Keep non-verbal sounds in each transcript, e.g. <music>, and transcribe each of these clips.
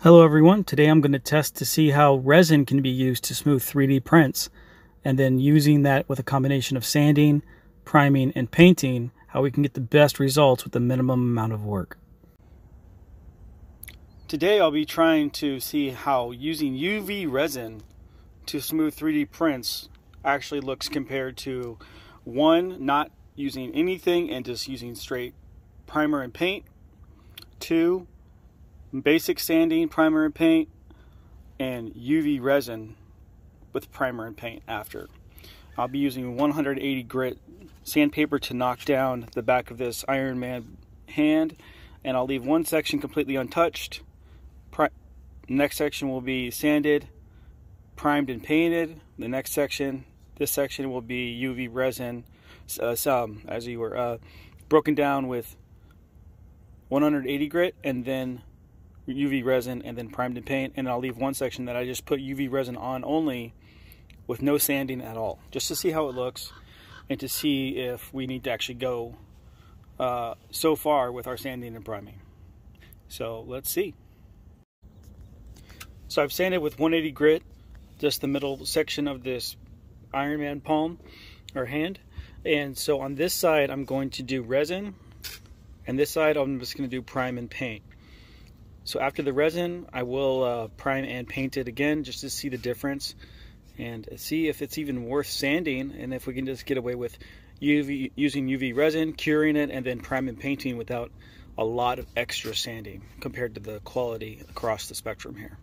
Hello everyone, today I'm going to test to see how resin can be used to smooth 3D prints and then using that with a combination of sanding, priming, and painting, how we can get the best results with the minimum amount of work. Today I'll be trying to see how using UV resin to smooth 3D prints actually looks compared to one, not using anything and just using straight primer and paint, two, basic sanding, primer and paint, and UV resin with primer and paint after. I'll be using 180 grit sandpaper to knock down the back of this Iron Man hand, and I'll leave one section completely untouched. Pri next section will be sanded, primed and painted. The next section, this section will be UV resin, uh, some as you were uh, broken down with 180 grit, and then UV resin and then primed and paint and I'll leave one section that I just put UV resin on only with no sanding at all just to see how it looks and to see if we need to actually go uh, so far with our sanding and priming. So let's see. So I've sanded with 180 grit just the middle section of this Iron Man palm or hand and so on this side I'm going to do resin and this side I'm just going to do prime and paint. So after the resin, I will uh, prime and paint it again just to see the difference and see if it's even worth sanding and if we can just get away with UV, using UV resin, curing it, and then prime and painting without a lot of extra sanding compared to the quality across the spectrum here.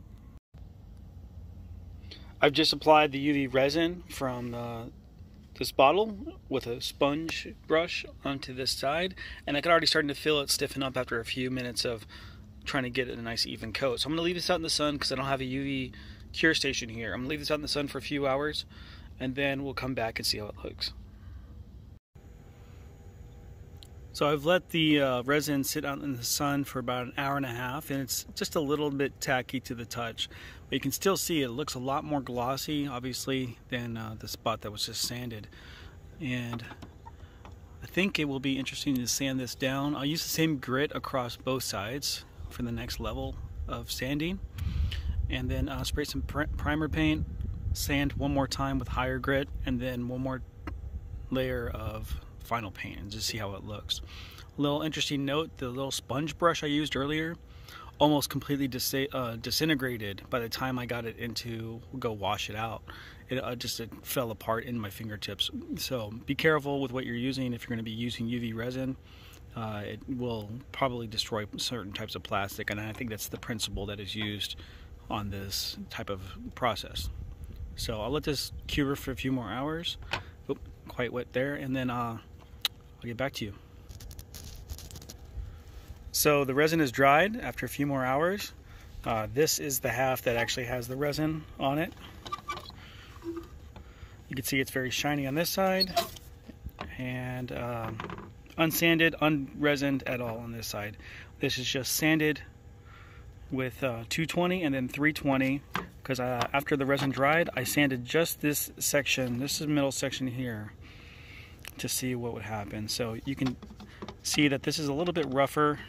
I've just applied the UV resin from uh, this bottle with a sponge brush onto this side and I can already start to feel it stiffen up after a few minutes of trying to get it a nice even coat. So I'm going to leave this out in the sun because I don't have a UV cure station here. I'm going to leave this out in the sun for a few hours and then we'll come back and see how it looks. So I've let the uh, resin sit out in the sun for about an hour and a half and it's just a little bit tacky to the touch. But you can still see it looks a lot more glossy obviously than uh, the spot that was just sanded. And I think it will be interesting to sand this down. I'll use the same grit across both sides for the next level of sanding. And then uh, spray some pr primer paint, sand one more time with higher grit, and then one more layer of final paint and just see how it looks. A little interesting note, the little sponge brush I used earlier almost completely dis uh, disintegrated by the time I got it into go wash it out. It uh, just it fell apart in my fingertips. So be careful with what you're using if you're going to be using UV resin uh, it will probably destroy certain types of plastic and I think that's the principle that is used on this type of process. So I'll let this cure for a few more hours. Oop, quite wet there and then uh, I'll get back to you. So the resin is dried after a few more hours. Uh, this is the half that actually has the resin on it. You can see it's very shiny on this side and um, unsanded, unresined at all on this side. This is just sanded with uh, 220 and then 320 because uh, after the resin dried, I sanded just this section, this is middle section here, to see what would happen. So you can see that this is a little bit rougher.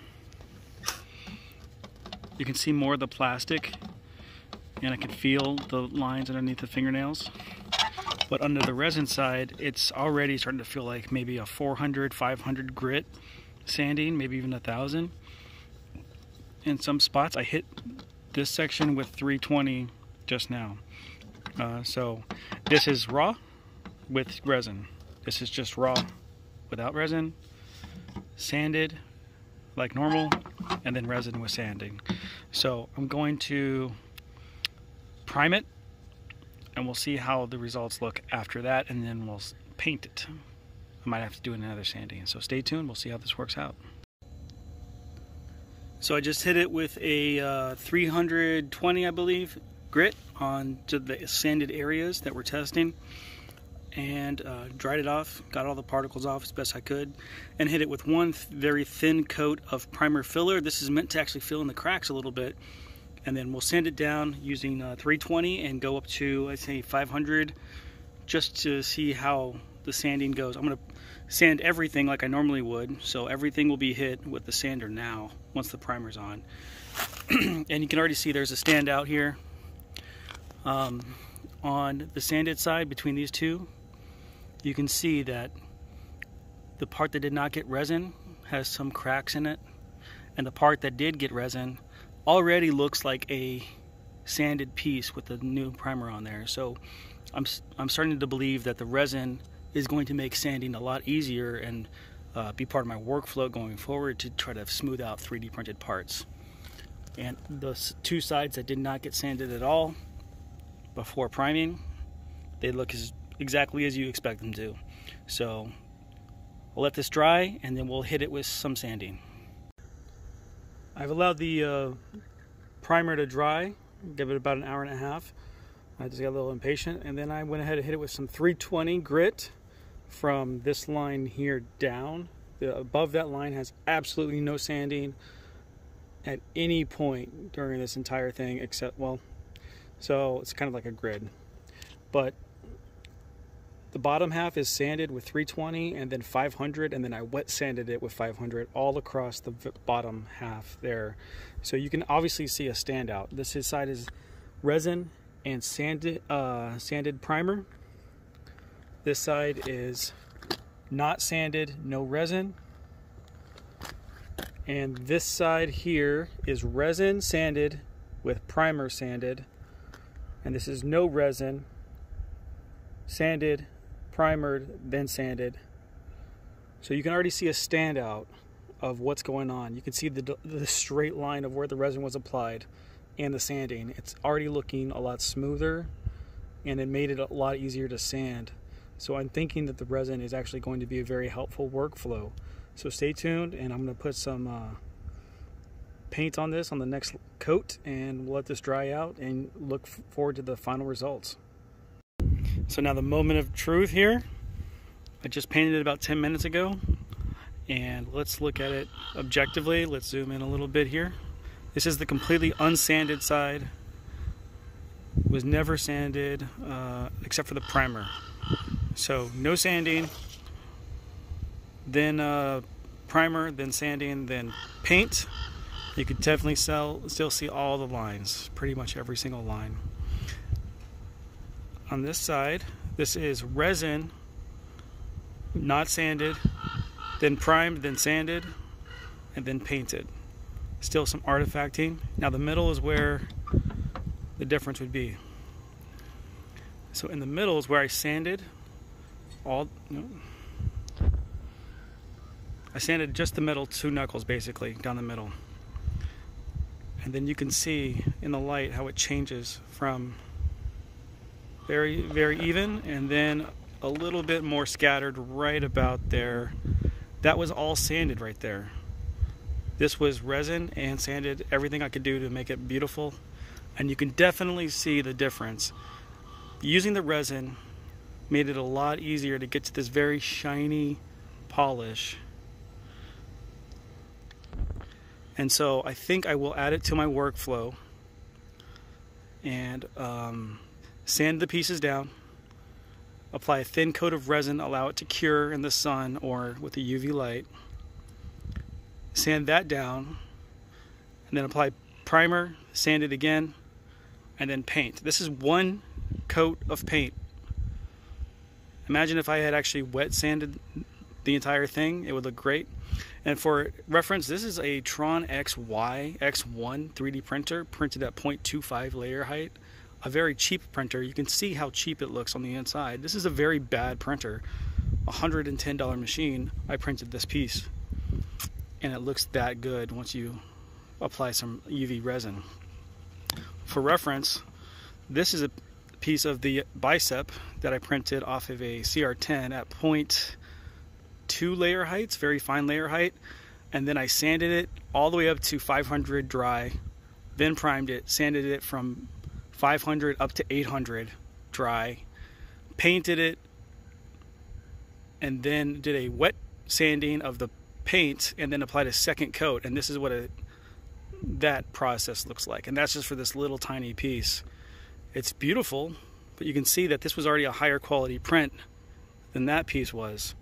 You can see more of the plastic and I can feel the lines underneath the fingernails. But under the resin side, it's already starting to feel like maybe a 400, 500 grit sanding, maybe even a thousand. In some spots, I hit this section with 320 just now. Uh, so this is raw with resin. This is just raw without resin, sanded like normal, and then resin with sanding. So I'm going to prime it and we'll see how the results look after that and then we'll paint it. I might have to do another sanding. So stay tuned, we'll see how this works out. So I just hit it with a uh, 320 I believe grit on to the sanded areas that we're testing and uh, dried it off, got all the particles off as best I could, and hit it with one th very thin coat of primer filler. This is meant to actually fill in the cracks a little bit and then we'll sand it down using uh, 320 and go up to I say 500 just to see how the sanding goes. I'm gonna sand everything like I normally would so everything will be hit with the sander now once the primer's on <clears throat> and you can already see there's a stand out here um, on the sanded side between these two you can see that the part that did not get resin has some cracks in it and the part that did get resin already looks like a sanded piece with the new primer on there so I'm, I'm starting to believe that the resin is going to make sanding a lot easier and uh, be part of my workflow going forward to try to smooth out 3D printed parts. And the two sides that did not get sanded at all before priming, they look as exactly as you expect them to. So we'll let this dry and then we'll hit it with some sanding. I've allowed the uh, primer to dry, give it about an hour and a half. I just got a little impatient and then I went ahead and hit it with some 320 grit from this line here down. The, above that line has absolutely no sanding at any point during this entire thing except, well, so it's kind of like a grid. But the bottom half is sanded with 320 and then 500 and then I wet sanded it with 500 all across the bottom half there. So you can obviously see a standout. This side is resin and sanded, uh, sanded primer this side is not sanded, no resin. And this side here is resin sanded with primer sanded. And this is no resin, sanded, primered, then sanded. So you can already see a standout of what's going on. You can see the, the straight line of where the resin was applied and the sanding. It's already looking a lot smoother and it made it a lot easier to sand. So I'm thinking that the resin is actually going to be a very helpful workflow. So stay tuned and I'm going to put some uh, paint on this on the next coat and we'll let this dry out and look forward to the final results. So now the moment of truth here. I just painted it about 10 minutes ago and let's look at it objectively. Let's zoom in a little bit here. This is the completely unsanded side. Was never sanded uh, except for the primer. So no sanding, then uh, primer, then sanding, then paint. You could definitely sell, still see all the lines, pretty much every single line. On this side, this is resin, not sanded, then primed, then sanded, and then painted. Still some artifacting. Now the middle is where the difference would be. So in the middle is where I sanded all. No. I sanded just the middle two knuckles basically down the middle. And then you can see in the light how it changes from very, very even and then a little bit more scattered right about there. That was all sanded right there. This was resin and sanded everything I could do to make it beautiful. And you can definitely see the difference. Using the resin made it a lot easier to get to this very shiny polish. And so I think I will add it to my workflow and um, sand the pieces down, apply a thin coat of resin, allow it to cure in the sun or with a UV light, sand that down, and then apply primer, sand it again, and then paint. This is one coat of paint Imagine if I had actually wet sanded the entire thing, it would look great. And for reference, this is a TRONXY X1 3D printer printed at 0.25 layer height. A very cheap printer. You can see how cheap it looks on the inside. This is a very bad printer. $110 machine, I printed this piece. And it looks that good once you apply some UV resin. For reference, this is a piece of the bicep that I printed off of a CR10 at 0.2 layer heights, very fine layer height. And then I sanded it all the way up to 500 dry, then primed it, sanded it from 500 up to 800 dry, painted it, and then did a wet sanding of the paint and then applied a second coat. And this is what a, that process looks like. And that's just for this little tiny piece. It's beautiful, but you can see that this was already a higher quality print than that piece was.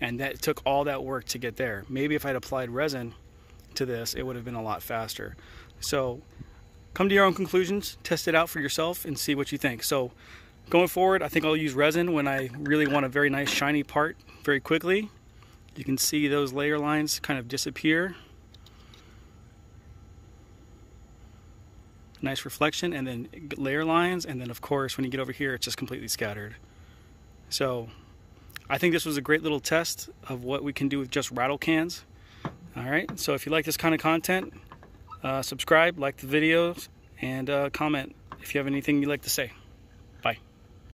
And that took all that work to get there. Maybe if I'd applied resin to this, it would have been a lot faster. So come to your own conclusions, test it out for yourself, and see what you think. So going forward, I think I'll use resin when I really want a very nice shiny part very quickly. You can see those layer lines kind of disappear. Nice reflection and then layer lines and then of course when you get over here it's just completely scattered. So I think this was a great little test of what we can do with just rattle cans. Alright, so if you like this kind of content, subscribe, like the videos, and uh, comment if you have anything you'd like to say.